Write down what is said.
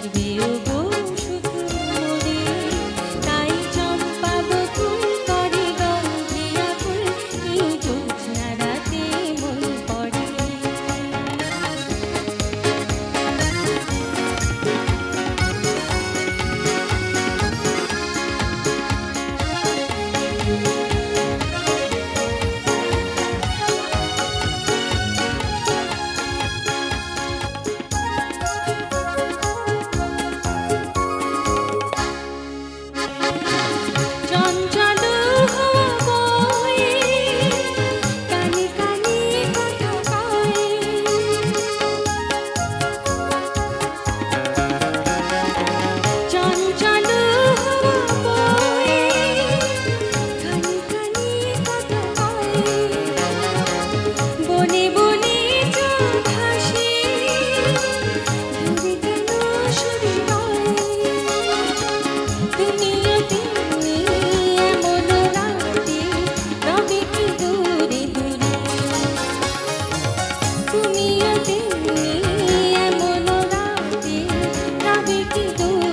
Viúva की दूर